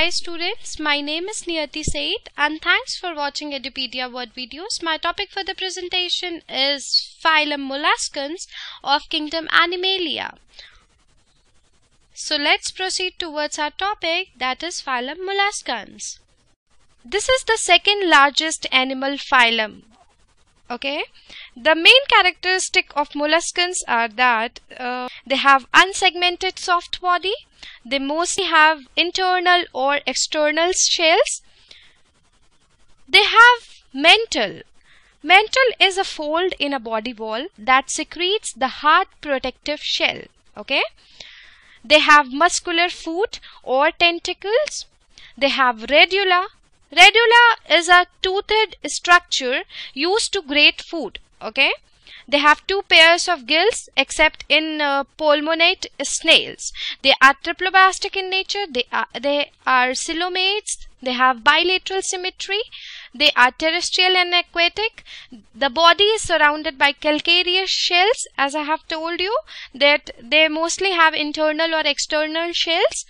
Hi students, my name is Niyati Said and thanks for watching Edupedia World videos. My topic for the presentation is phylum molluscans of kingdom Animalia. So let's proceed towards our topic that is phylum molluscans. This is the second largest animal phylum. Okay, the main characteristic of molluscans are that uh, they have unsegmented soft body, they mostly have internal or external shells. They have mantle. Mantle is a fold in a body wall that secretes the hard protective shell. Okay. They have muscular foot or tentacles. They have radula. Radula is a toothed structure used to grate food. Okay. They have two pairs of gills except in uh, pulmonate snails. They are triploblastic in nature. They are, they are coelomates. They have bilateral symmetry. They are terrestrial and aquatic. The body is surrounded by calcareous shells as I have told you that they mostly have internal or external shells.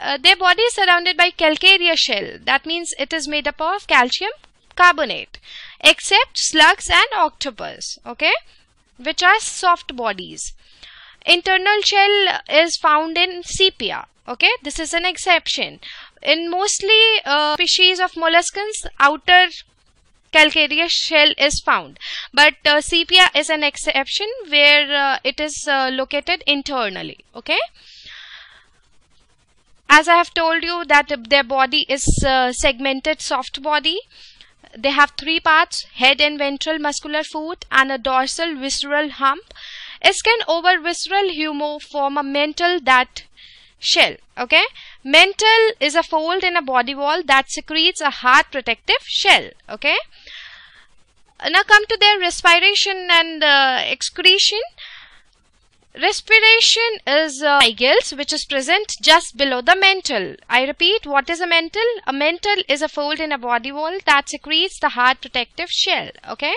Uh, their body is surrounded by calcareous shell. That means it is made up of calcium carbonate except slugs and octopus okay which are soft bodies. Internal shell is found in sepia okay this is an exception. In mostly uh, species of molluscans outer calcareous shell is found. But uh, sepia is an exception where uh, it is uh, located internally okay. As I have told you that their body is uh, segmented soft body they have three parts head and ventral muscular foot and a dorsal visceral hump. Skin over visceral humor form a mantle that shell. Okay, mantle is a fold in a body wall that secretes a hard protective shell. Okay, now come to their respiration and uh, excretion. Respiration is uh, which is present just below the mantle. I repeat, what is a mantle? A mantle is a fold in a body wall that secretes the hard protective shell. Okay.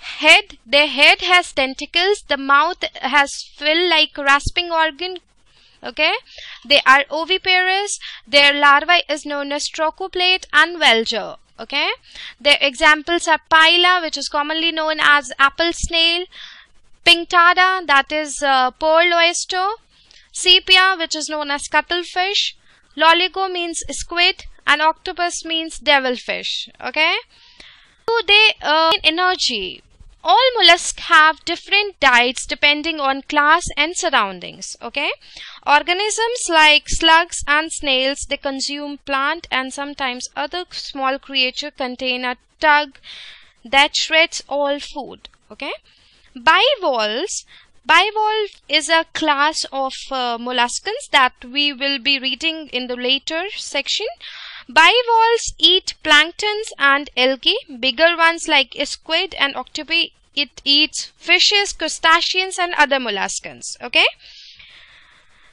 Head, their head has tentacles. The mouth has fill like rasping organ. Okay. They are oviparous. Their larvae is known as trochophore and veliger. Okay. Their examples are Pila which is commonly known as apple snail. Pinctada, that is uh, pearl oyster. Sepia, which is known as cuttlefish. Loligo means squid and octopus means devilfish. Okay. So they energy. All mollusks have different diets depending on class and surroundings. Okay. Organisms like slugs and snails they consume plant and sometimes other small creature contain a tug that shreds all food. Okay. Bivalves Bivalve is a class of uh, molluscans that we will be reading in the later section. Bivalves eat planktons and algae. Bigger ones like squid and octopi, it eats fishes, crustaceans and other molluscans. Okay.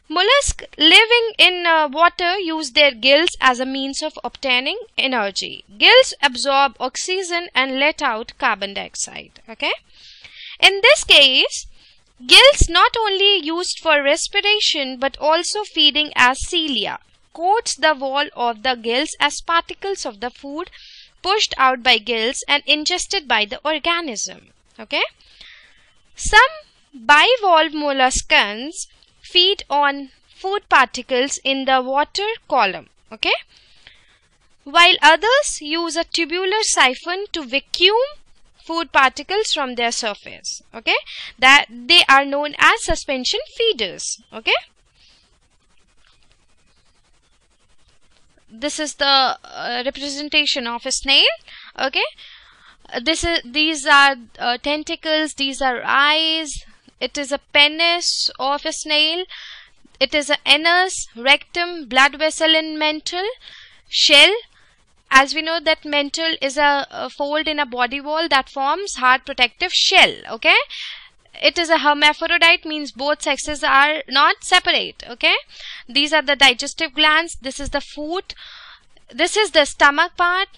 Mollusks living in uh, water use their gills as a means of obtaining energy. Gills absorb oxygen and let out carbon dioxide. Okay. In this case, gills not only used for respiration but also feeding as cilia coats the wall of the gills as particles of the food pushed out by gills and ingested by the organism. Okay. Some bivalve molluscans feed on food particles in the water column. Okay. While others use a tubular siphon to vacuum food particles from their surface okay? That they are known as suspension feeders okay? This is the uh, representation of a snail okay? This is these are uh, tentacles these are eyes. It is a penis of a snail. It is an anus rectum blood vessel and mantle shell as we know that mantle is a, a, fold in a body wall that forms hard protective shell okay? It is a hermaphrodite means both sexes are not separate okay? These are the digestive glands this is the foot this is the stomach part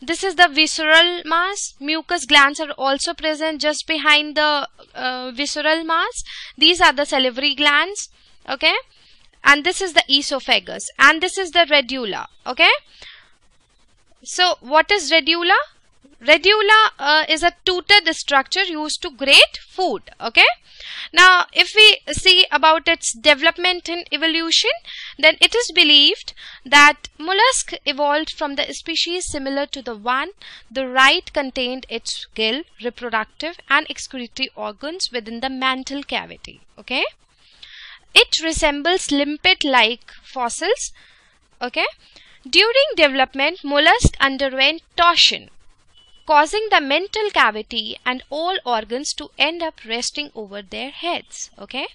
this is the visceral mass mucous glands are also present just behind the uh, visceral mass. These are the salivary glands okay? And this is the esophagus and this is the radula okay so what is radula Radula uh, is a toothed structure used to grate food. Okay. Now, if we see about its development and evolution, then it is believed that mollusk evolved from the species similar to the one the right contained its gill, reproductive and excretory organs within the mantle cavity. Okay. It resembles limpet-like fossils. Okay. During development, mollusk underwent torsion causing the mantle cavity and all organs to end up resting over their heads okay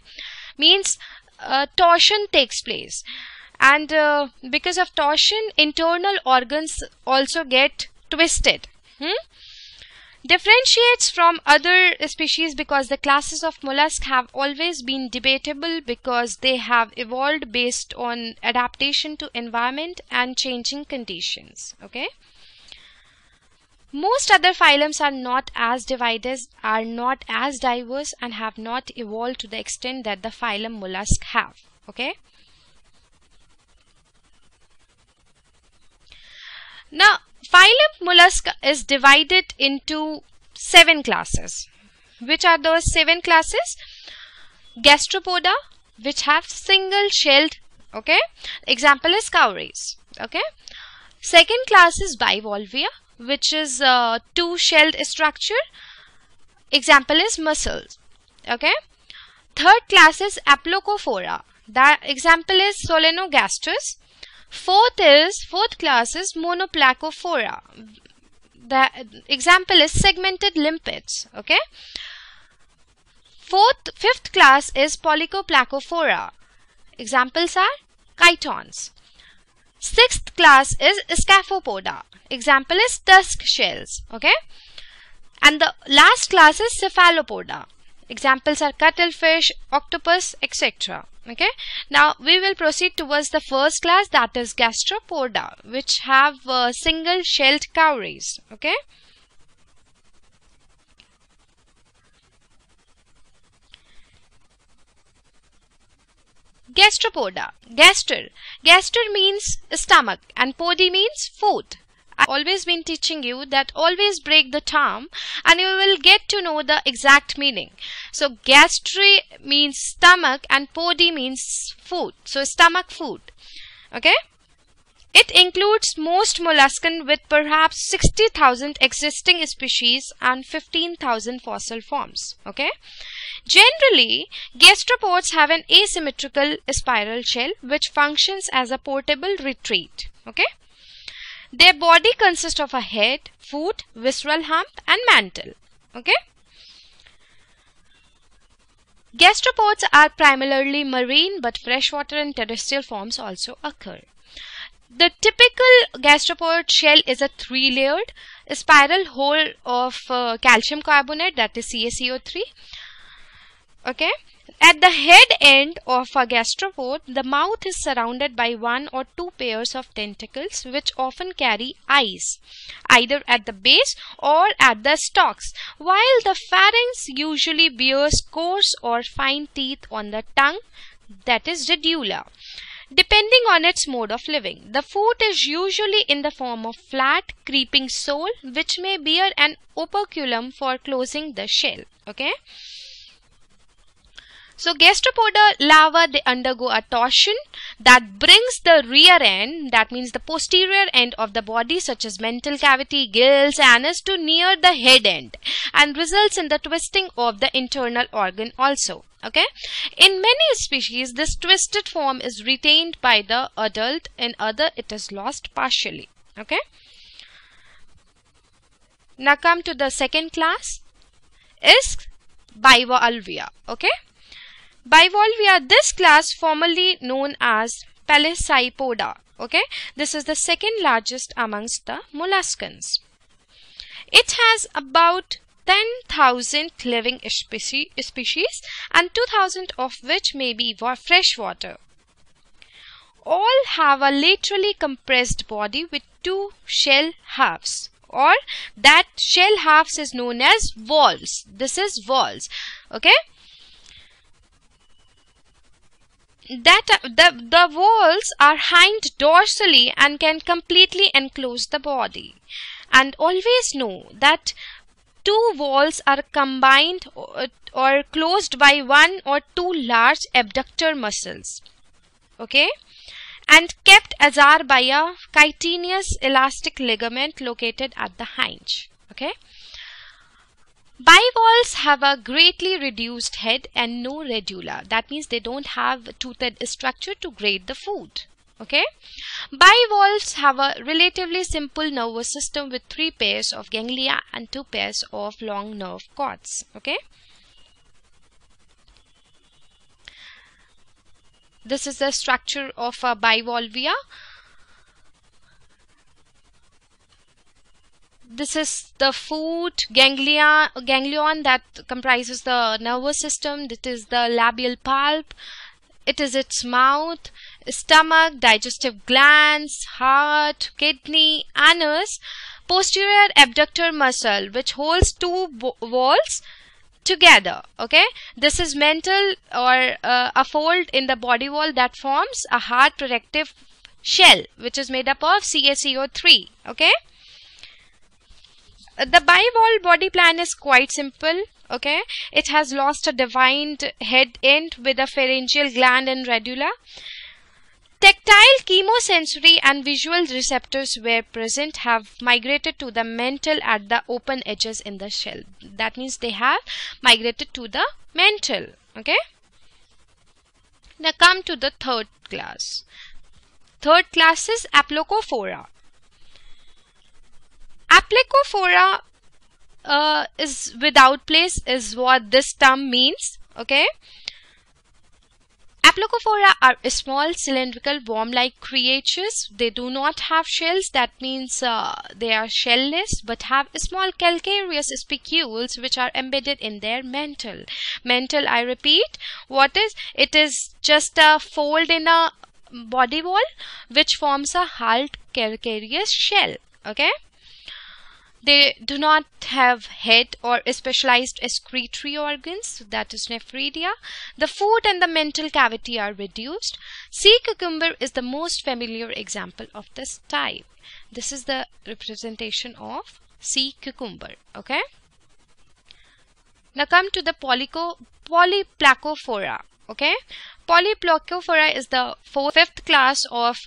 means uh, torsion takes place and uh, because of torsion internal organs also get twisted hmm? Differentiates from other species because the classes of mollusk have always been debatable because they have evolved based on adaptation to environment and changing conditions okay most other phylums are not as divided, are not as diverse and have not evolved to the extent that the phylum mollusk have. Okay. Now, phylum mollusk is divided into seven classes. Which are those seven classes? Gastropoda, which have single shelled, okay? Example is cowries, okay? Second class is bivalvia, which is a two shelled structure example is mussels okay third class is aplacophora that example is solenogasters fourth is fourth class is monoplacophora the example is segmented limpets okay fourth fifth class is polycoplacophora examples are chitons Sixth class is Scaphopoda. Example is tusk shells. Okay. And the last class is Cephalopoda. Examples are cuttlefish, octopus, etc. Okay. Now we will proceed towards the first class that is Gastropoda which have uh, single shelled cowries. Okay. Gastropoda. Gaster. Gaster means stomach and podi means food. I've always been teaching you that always break the term and you will get to know the exact meaning. So gastri means stomach and podi means food. So stomach food. Okay. It includes most molluscan with perhaps 60,000 existing species and 15,000 fossil forms. Okay. Generally, gastropods have an asymmetrical spiral shell which functions as a portable retreat. Okay. Their body consists of a head, foot, visceral hump and mantle. Okay. Gastropods are primarily marine but freshwater and terrestrial forms also occur. The typical gastropod shell is a three-layered spiral hole of uh, calcium carbonate that is CaCO3 okay at the head end of a gastropod the mouth is surrounded by one or two pairs of tentacles which often carry eyes either at the base or at the stalks while the pharynx usually bears coarse or fine teeth on the tongue that is radula depending on its mode of living. The foot is usually in the form of flat, creeping sole which may bear an operculum for closing the shell. Okay. So gastropoda larvae they undergo a torsion that brings the rear end that means the posterior end of the body such as mantle cavity, gills, anus to near the head end and results in the twisting of the internal organ also. Okay. In many species this twisted form is retained by the adult in other it is lost partially. Okay. Now come to the second class is bivalvia. Okay. Bivalvia, this class formerly known as Pelecypoda. Okay, this is the second largest amongst the molluscans. It has about 10,000 living specie, species and 2,000 of which may be freshwater. All have a laterally compressed body with two shell halves or that shell halves is known as valves. This is valves. Okay that uh, the, the whorls are hind dorsally and can completely enclose the body. And always know that two whorls are combined or, or closed by one or two large adductor muscles. Okay? And kept ajar by a chitinous elastic ligament located at the hinge. Okay? Bivalves have a greatly reduced head and no radula. That means they don't have toothed structure to grate the food. Okay. Bivalves have a relatively simple nervous system with three pairs of ganglia and two pairs of long nerve cords. Okay. This is the structure of a bivalvia. This is the foot ganglia, ganglion that comprises the nervous system. It is the labial palp. It is its mouth, stomach, digestive glands, heart, kidney, anus, posterior adductor muscle which holds two walls together okay this is mantle or uh, a fold in the body wall that forms a hard protective shell which is made up of CaCO3 okay the bivalve body plan is quite simple okay? It has lost a defined head end with a pharyngeal gland and radula. Tactile chemosensory and visual receptors were present have migrated to the mantle at the open edges in the shell. That means they have migrated to the mantle okay? Now come to the third class. Third class is aplacophora Aplacophora uh, is without place is what this term means. Okay. Aplacophora are small cylindrical worm-like creatures. They do not have shells. That means uh, they are shellless but have small calcareous spicules which are embedded in their mantle. Mantle, I repeat, what is? It is just a fold in a body wall which forms a hard calcareous shell. Okay. They do not have head or specialized excretory organs, that is nephridia. The foot and the mantle cavity are reduced. Sea cucumber is the most familiar example of this type. This is the representation of sea cucumber. Okay. Now come to the polyco polyplacophora. Okay. Polyplacophora is the fourth, fifth class of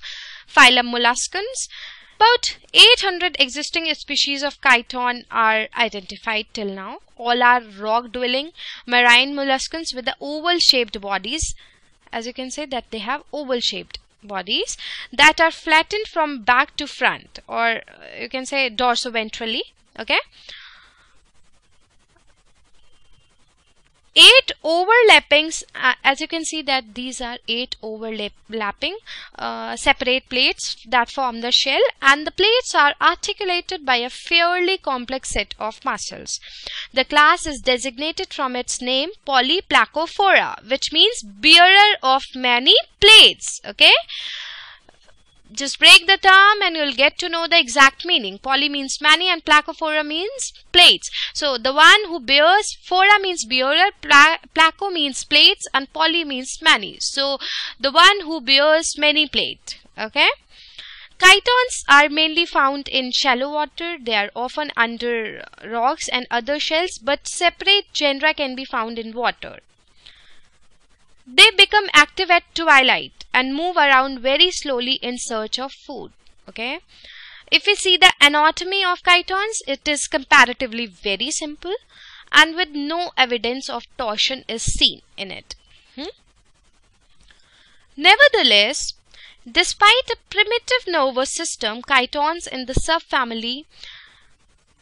phylum molluscans. About 800 existing species of chiton are identified till now. All are rock-dwelling marine molluscans with the oval-shaped bodies. As you can say that they have oval-shaped bodies that are flattened from back to front or uh, you can say dorsoventrally. Okay. Eight overlappings uh, as you can see that these are eight overlapping uh, separate plates that form the shell and the plates are articulated by a fairly complex set of muscles. The class is designated from its name polyplacophora which means bearer of many plates okay just break the term and you'll get to know the exact meaning. Poly means many and placophora means plates. So the one who bears, phora means bearer, pla placo means plates and poly means many. So the one who bears many plate. Okay. Chitons are mainly found in shallow water. They are often under rocks and other shells, but separate genera can be found in water. They become active at twilight and move around very slowly in search of food. Okay. If we see the anatomy of chitons, it is comparatively very simple and with no evidence of torsion is seen in it. Hmm? Nevertheless, despite a primitive nervous system, chitons in the subfamily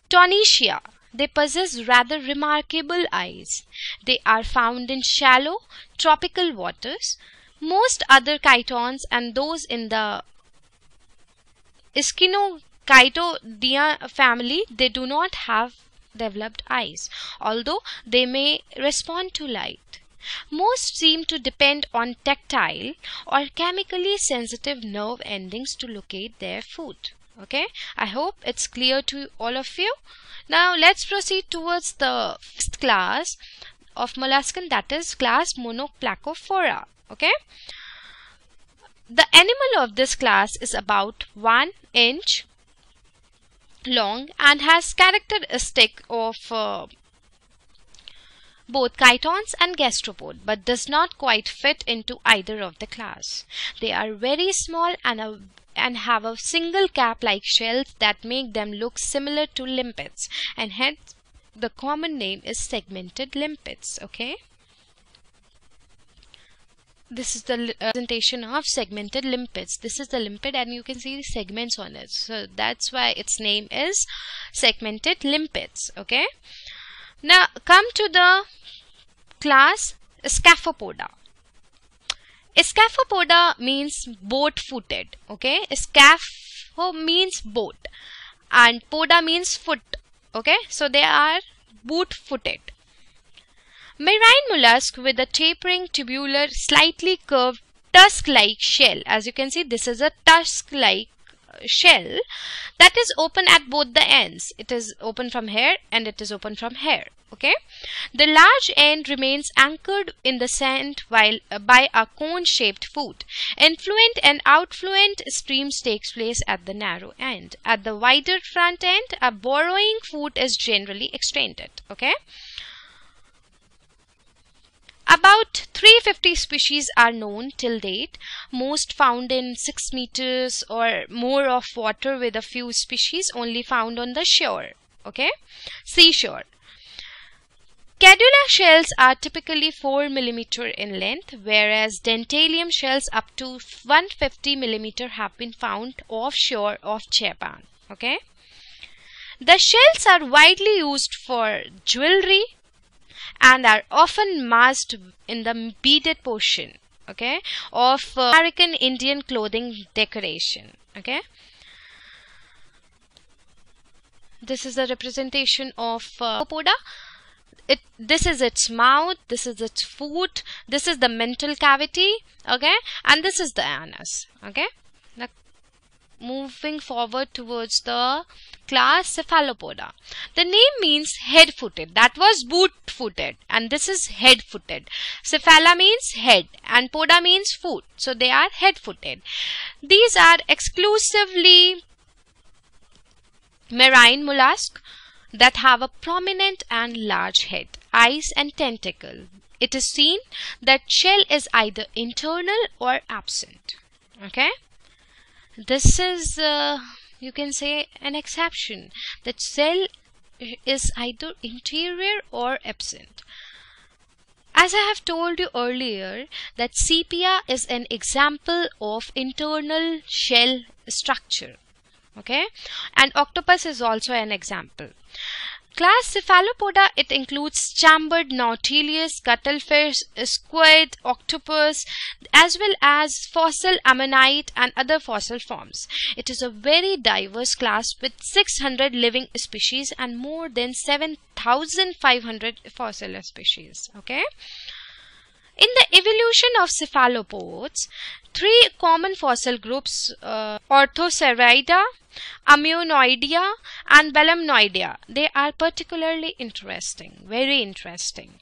Toniciinae they possess rather remarkable eyes. They are found in shallow tropical waters. Most other chitons and those in the Ischinochitoidea family, they do not have developed eyes, although they may respond to light. Most seem to depend on tactile or chemically sensitive nerve endings to locate their food. Okay, I hope it's clear to all of you. Now let's proceed towards the fifth class of molluscan that is class Monoplacophora. Okay. the animal of this class is about 1 inch long and has characteristic of uh, both chitons and gastropod but does not quite fit into either of the class. They are very small and a, and have a single cap like shells that make them look similar to limpets and hence the common name is segmented limpets okay? This is the uh, presentation of segmented limpets. This is the limpet and you can see the segments on it. So that's why its name is segmented limpets okay? Now come to the class Scaphopoda. Scaphopoda means boat footed okay? Scapho means boat and poda means foot okay so they are boot footed Marine mollusk with a tapering tubular slightly curved tusk-like shell. As you can see this is a tusk-like uh, shell that is open at both the ends. It is open from here and it is open from here. Okay. The large end remains anchored in the sand while uh, by a cone-shaped foot. Influent and outfluent streams takes place at the narrow end. At the wider front end, a burrowing foot is generally extended. Okay. About 350 species are known till date, most found in 6 meters or more of water with a few species only found on the shore, okay, seashore. Cadula shells are typically 4 mm in length, whereas dentalium shells up to 150 mm have been found offshore of Japan. Okay. The shells are widely used for jewelry, and are often masked in the beaded portion okay of uh, American Indian clothing decoration okay this is the representation of uh, poda it this is its mouth this is its foot this is the mantle cavity okay and this is the anus okay now moving forward towards the class cephalopoda. The name means head-footed. That was boot-footed and this is head-footed. Cephala means head and poda means foot. So they are head-footed. These are exclusively marine mollusk that have a prominent and large head, eyes and tentacle. It is seen that shell is either internal or absent. Okay. This is uh, you can say an exception that shell is either interior or absent. As I have told you earlier that sepia is an example of internal shell structure okay and octopus is also an example Class Cephalopoda, it includes chambered nautilus, cuttlefish, squid, octopus, as well as fossil ammonite and other fossil forms. It is a very diverse class with 600 living species and more than 7,500 fossil species. Okay. In the evolution of cephalopods, three common fossil groups, uh, Orthoceratida, Ammonoidea, and Belemnoidea, they are particularly interesting, very interesting.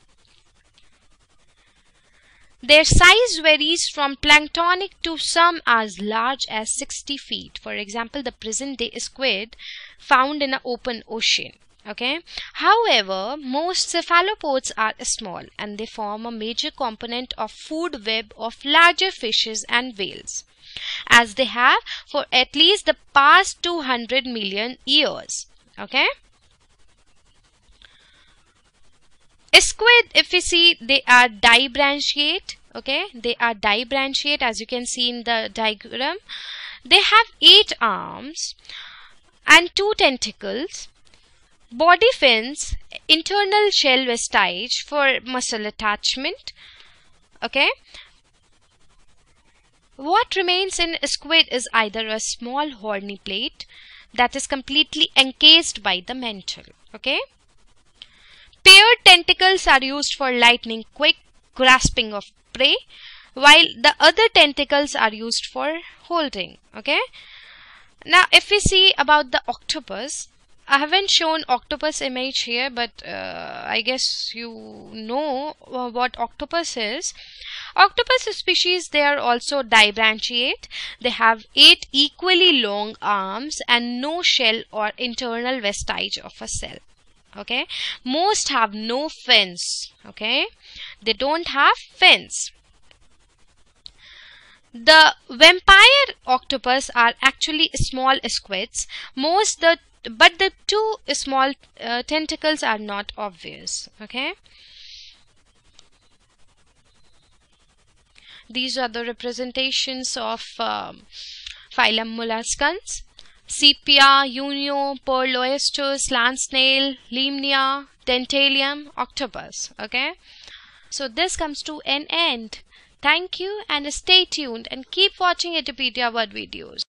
Their size varies from planktonic to some as large as 60 feet. For example, the present day squid found in an open ocean okay however most cephalopods are small and they form a major component of food web of larger fishes and whales as they have for at least the past 200 million years okay squid if you see they are dibranchiate okay they are dibranchiate as you can see in the diagram they have eight arms and two tentacles Body fins, internal shell vestige for muscle attachment. Okay. What remains in a squid is either a small horny plate that is completely encased by the mantle. Okay. Paired tentacles are used for lightning quick grasping of prey while the other tentacles are used for holding. Okay. Now if we see about the octopus, I haven't shown octopus image here but uh, I guess you know uh, what octopus is Octopus species they are also dibranchiate. They have eight equally long arms and no shell or internal vestige of a cell. Okay, most have no fins. Okay, they don't have fins. The vampire octopus are actually small squids. Most the but the two small uh, tentacles are not obvious. Okay. These are the representations of um, phylum molluscans. Sepia, Unio, pearl oysters, land snail, limnaea, dentalium, octopus. Okay. So this comes to an end. Thank you and stay tuned and keep watching Edupedia World videos.